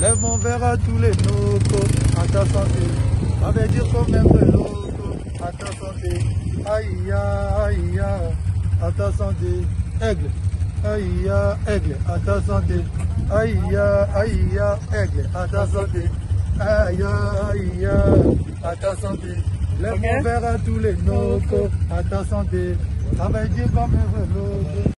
Lève mon verre à tous les locaux, à ta santé. Ça veut dire qu'on aime le loco, à ta santé. Aïe, aïe, à ta santé. Aigle, aïe, aigle, à ta santé. Aïe, aïe, aigle, à ta santé. Aïe, aïe, à ta santé. Lève mon verre à tous les locaux, à ta santé. Ça veut dire qu'on aime le loco.